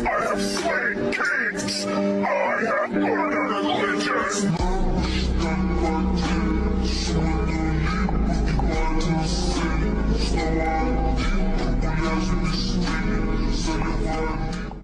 I have slain kings! I have murdered legions!